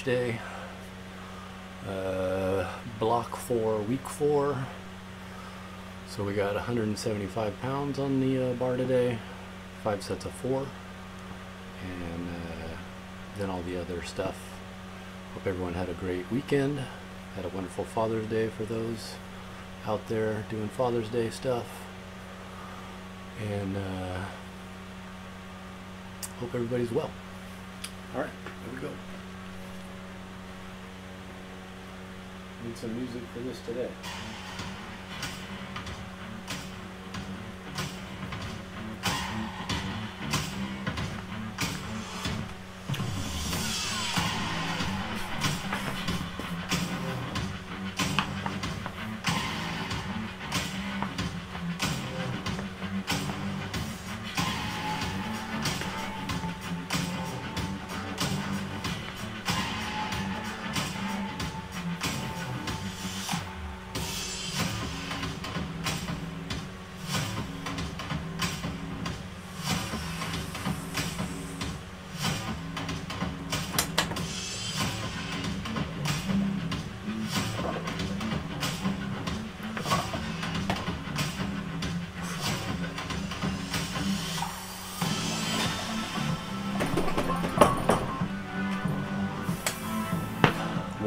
20th. Day. Uh, block four, week four. So we got 175 pounds on the uh, bar today, five sets of four, and uh, then all the other stuff. Hope everyone had a great weekend. Had a wonderful Father's Day for those out there doing Father's Day stuff. And uh, hope everybody's well. All right, here we go. Need some music for this today.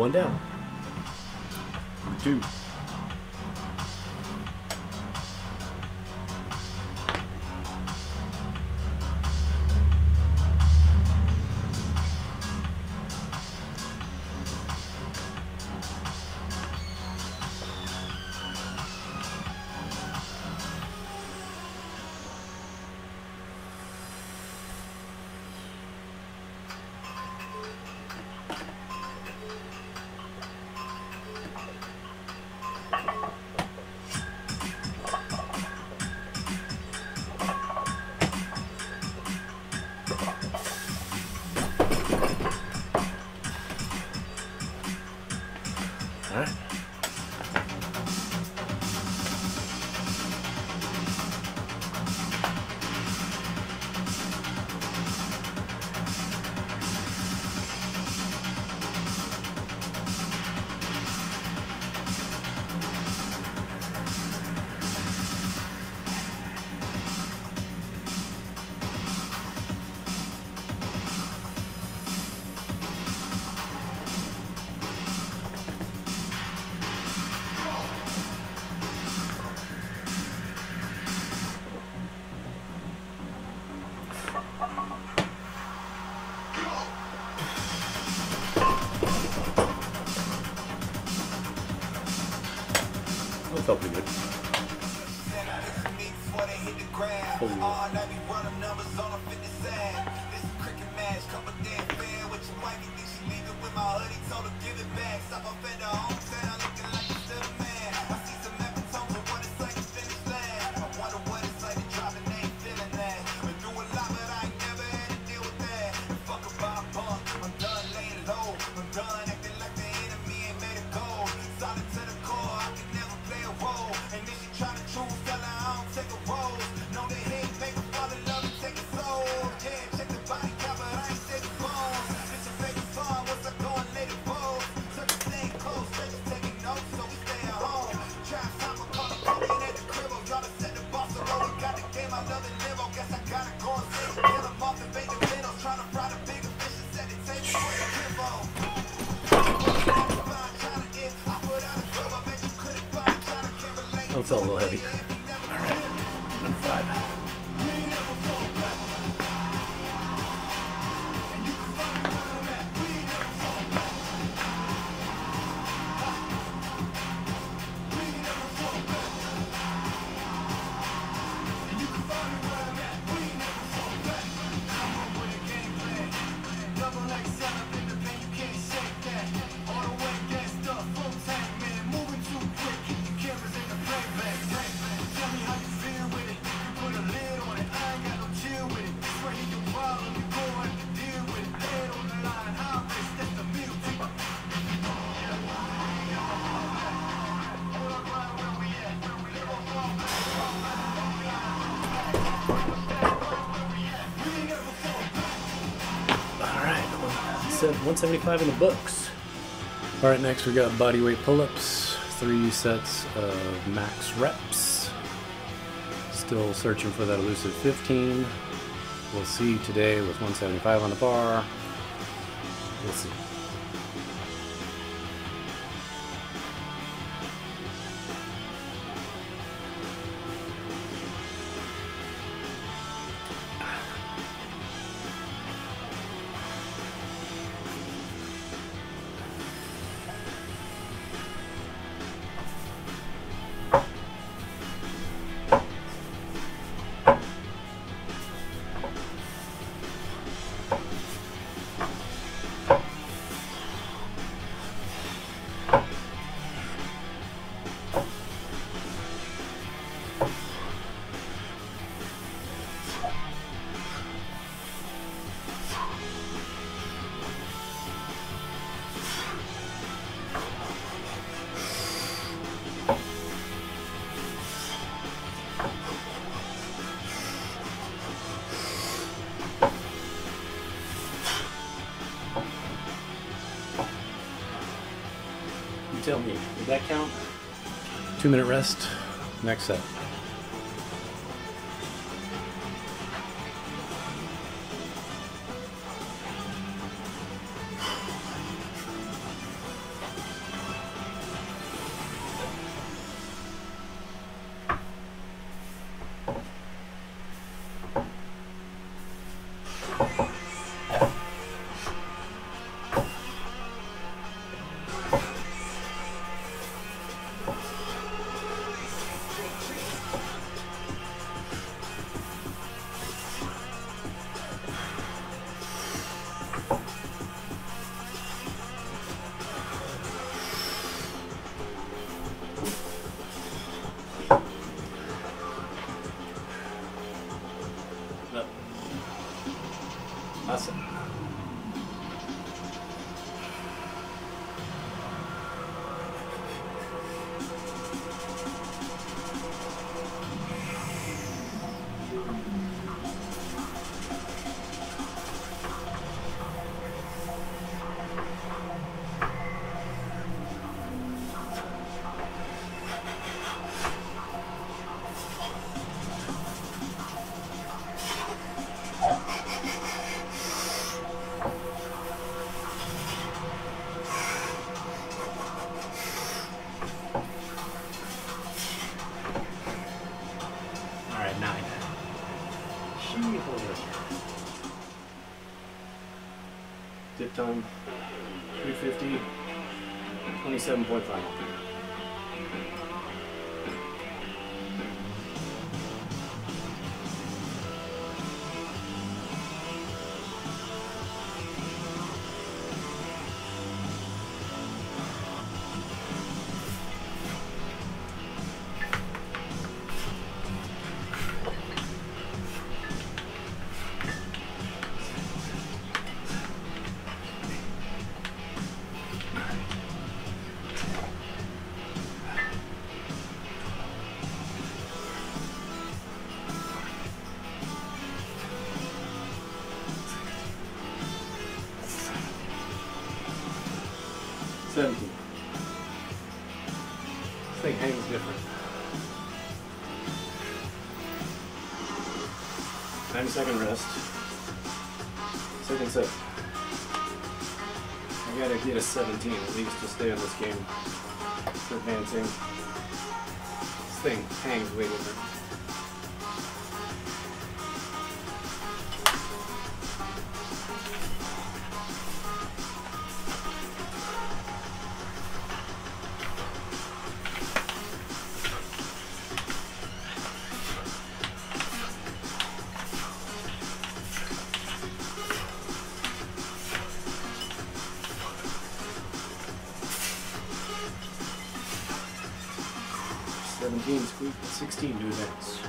One down. All right. Felt a little heavy. 175 in the books. All right, next we got body weight pull-ups, three sets of max reps. Still searching for that elusive 15. We'll see today with 175 on the bar. We'll see. Minute rest, next set. Dip time, 350, 27.5. second rest. Second set. I gotta get a 17 at least to stay in this game for advancing. This thing hangs way different. 16 new events.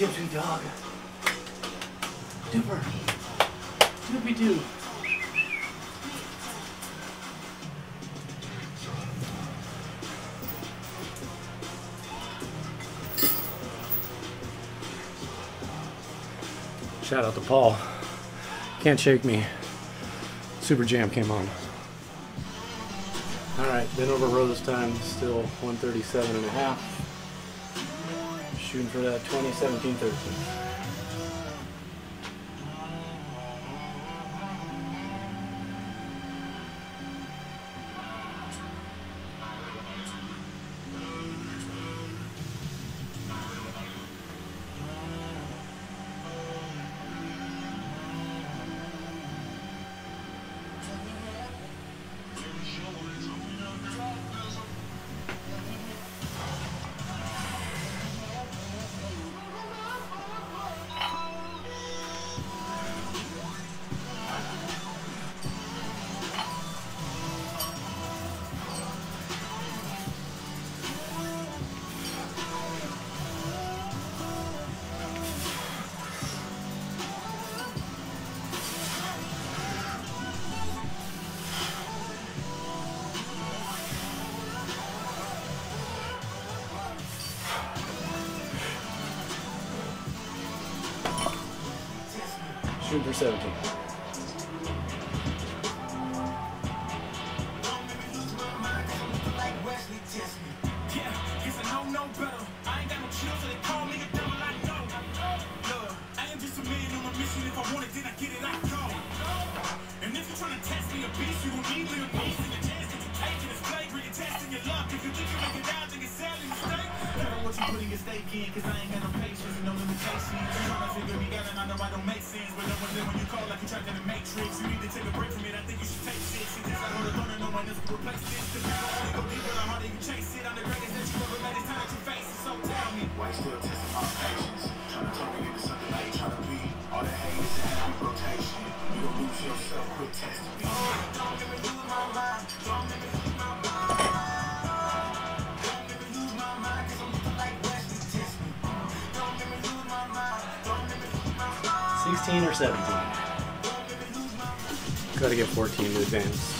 Advance. tipsy dog. Duper. Doopy doo. Shout out to Paul. Can't shake me. Super Jam came on. All right, been over rows time, still 137 and a half. Shooting for that 2017 and I know I don't make sense. But no when you call like you trapped in the matrix. You need to take a break from it. I think you should take and no one else replace this. Can only go chase it. I'm the greatest that you ever met. It's time that you face it. So tell me. Why 17? Gotta get 14 to advance.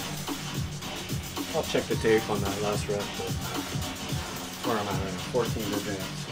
I'll check the tape on that last rep, but where am I right now? 14 to advance.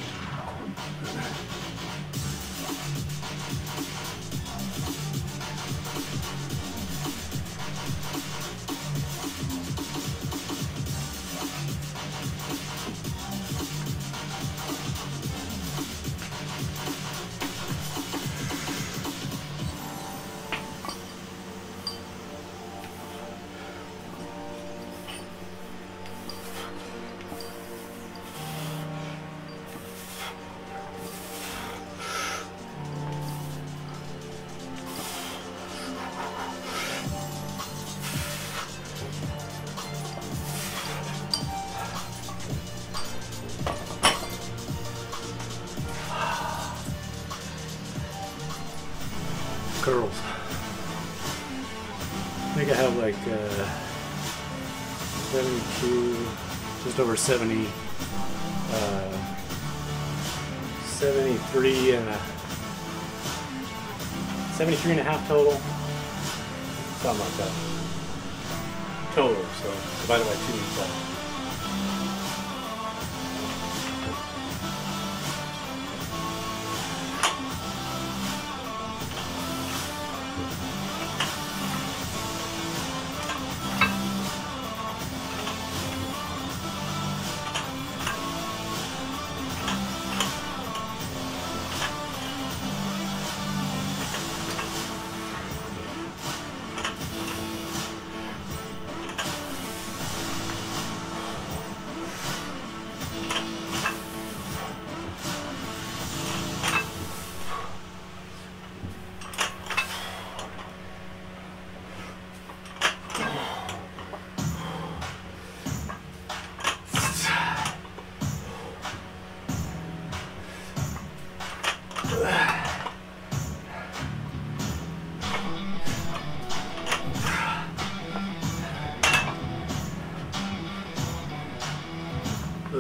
Just over 70, uh, 73 and a 73 and a half total. Something like that. Total, so divided by two each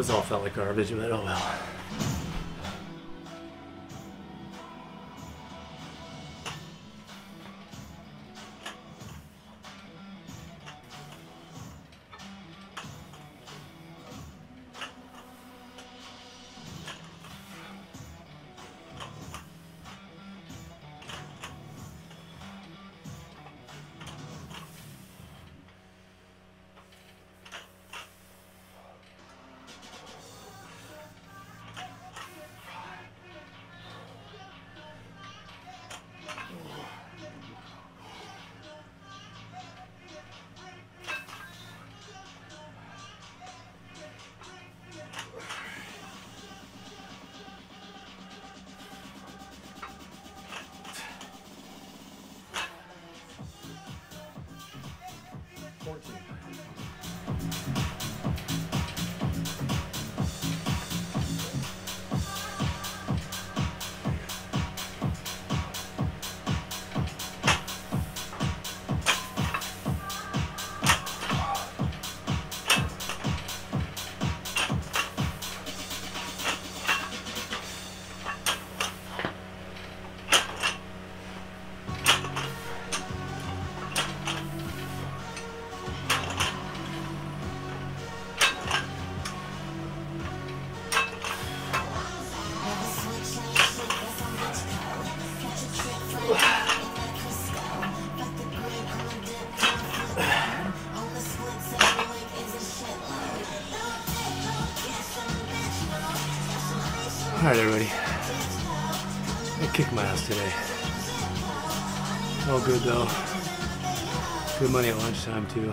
Those all felt like garbage, but oh well. today. All good though. Good money at lunchtime too.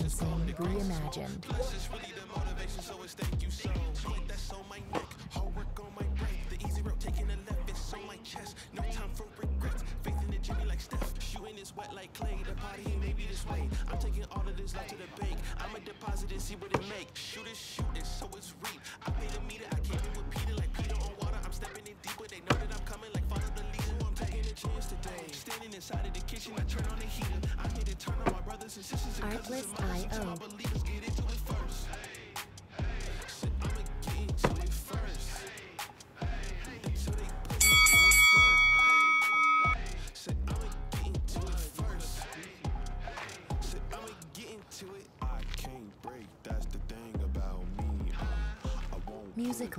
Reimagined.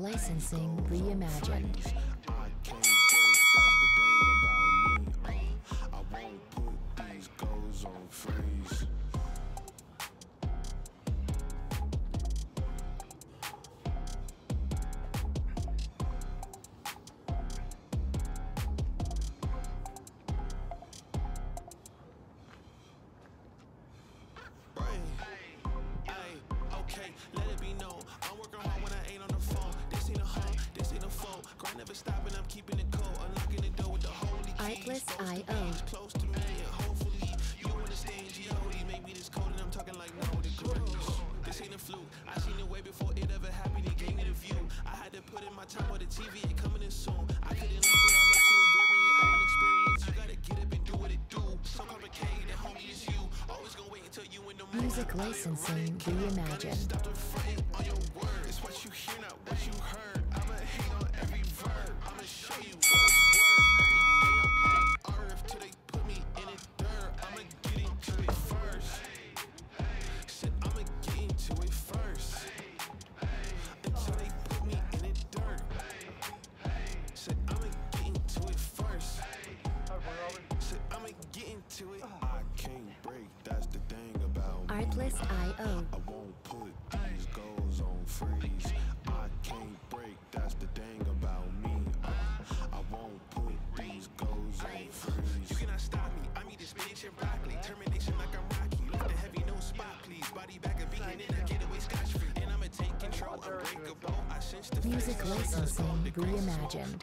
Licensing Reimagined. never stopping, I'm keeping it cold. Unlocking the door with the holy Close to me, and hopefully you understand G.O.D. Me this cold, and I'm talking like no, the. This ain't a fluke. I seen it way before it ever happened. It gave me the view. I had to put in my time the TV, coming in soon. I couldn't leave very experience. You gotta get up and do what it do. So complicated, homie, is you. Always gonna wait until you in the morning. Music licensing reimagined. reimagined.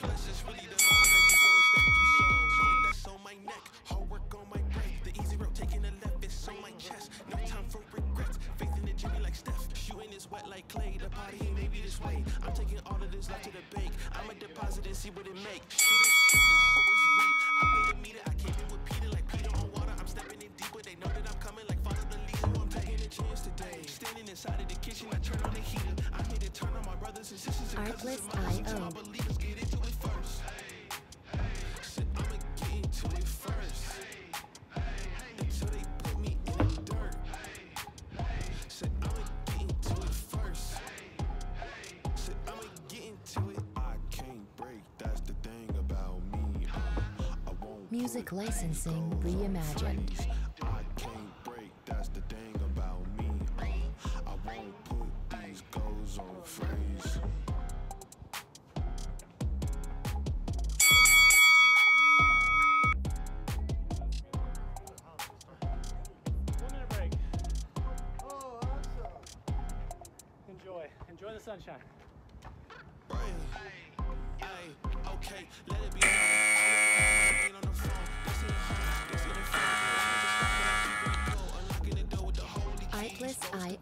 Music Licensing Reimagined. I can't break, that's the thing about me. I won't put these goals on. Enjoy. Enjoy the sunshine. Hey, KSIO.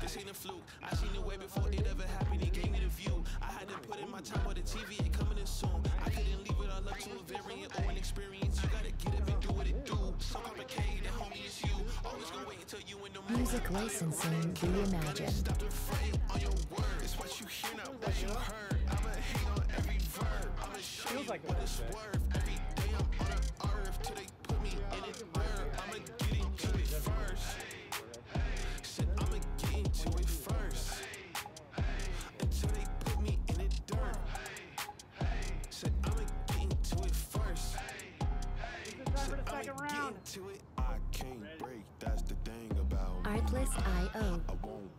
This ain't a fluke. I seen it way before it ever happened. It gave me the view. I had to put in my time on the TV. It coming in soon. I couldn't leave it all up to a variant or an experience. You gotta get up and do what it do. So complicated, homie, it's you. Always gonna wait until you in the Music licensing reimagined. Stop the on your word. It's what you hear, not what you heard. I'ma on every verb. I'ma show you what it's worth. Anywhere, I'ma get into it first. Said I'ma get into it first. Until they put me in the dirt. Said I'ma get into it first. Said I'ma get into it. I can't break, that's the thing about me. Artlist I.O. I won't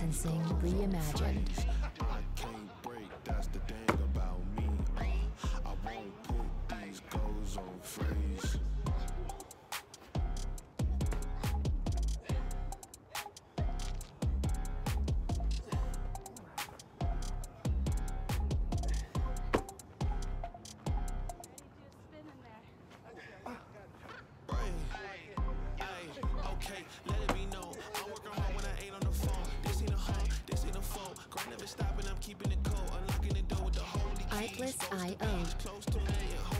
licensing reimagined. S I O.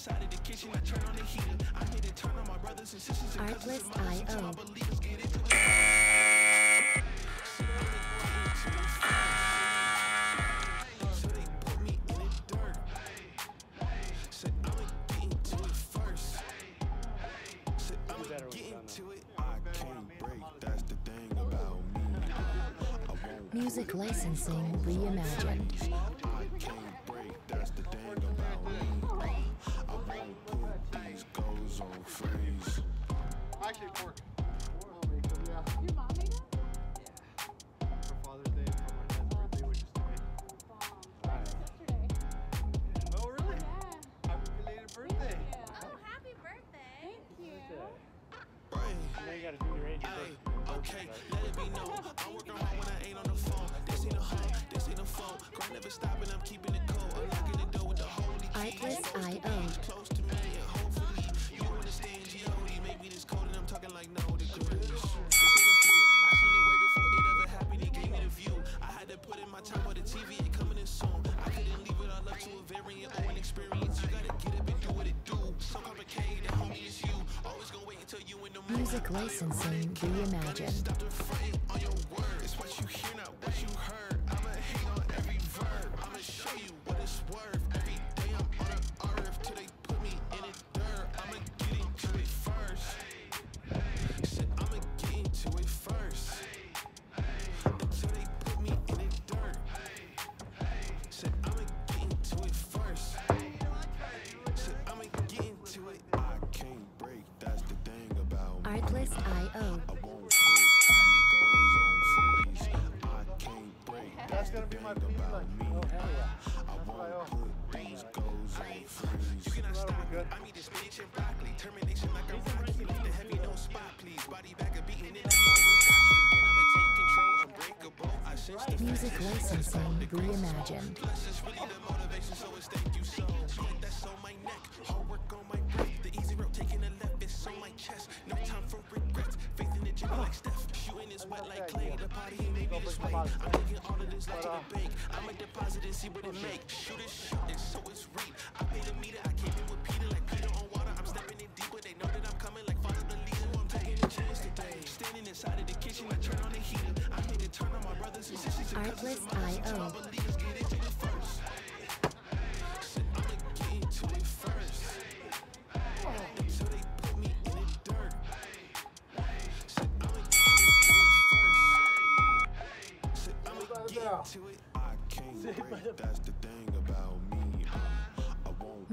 inside of the kitchen, I turn on the heater. I need to turn on my brothers and sisters and cousins and until my believers get into it. Music licensing reimagined. Licensing reimagined.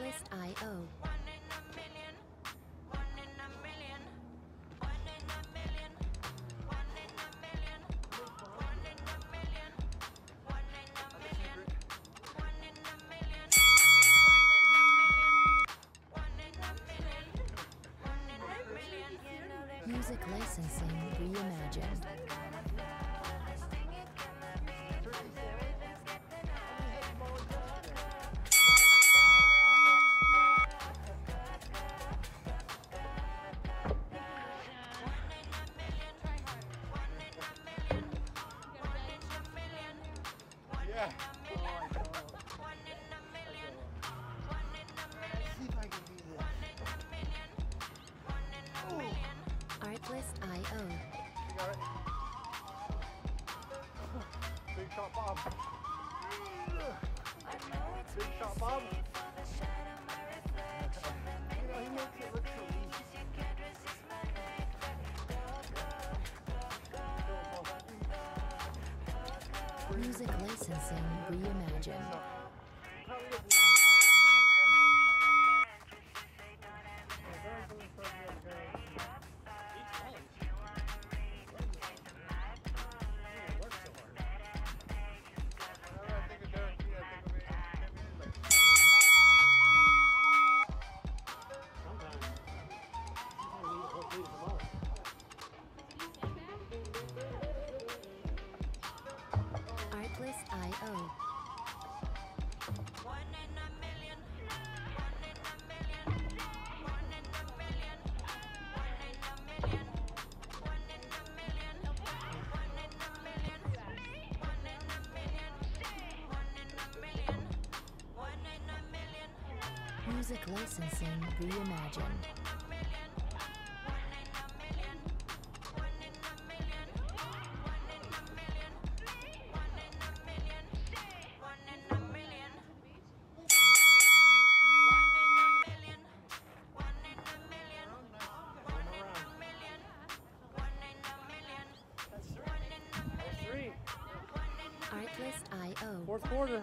List.io Big shot, Bob. Big shot, Bob. Music licensing reimagined. Time Reimagined. Fourth quarter.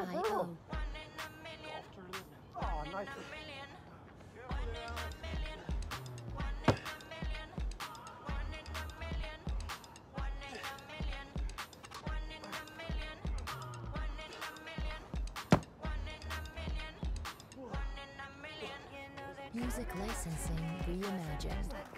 Oh. Music licensing reimagined.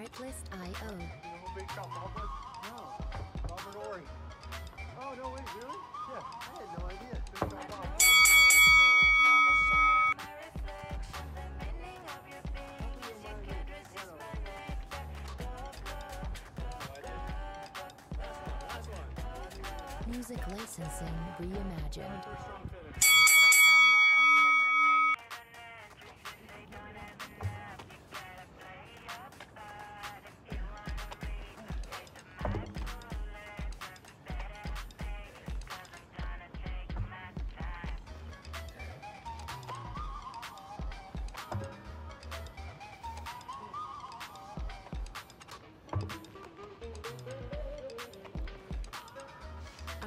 Know who Big was? No. Robert Horry. Oh, no really? Yeah, I had no idea. Big. Music licensing reimagined.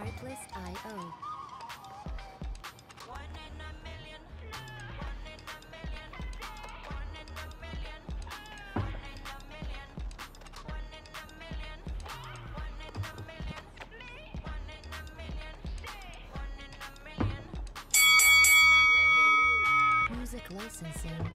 Artlist.io. Music licensing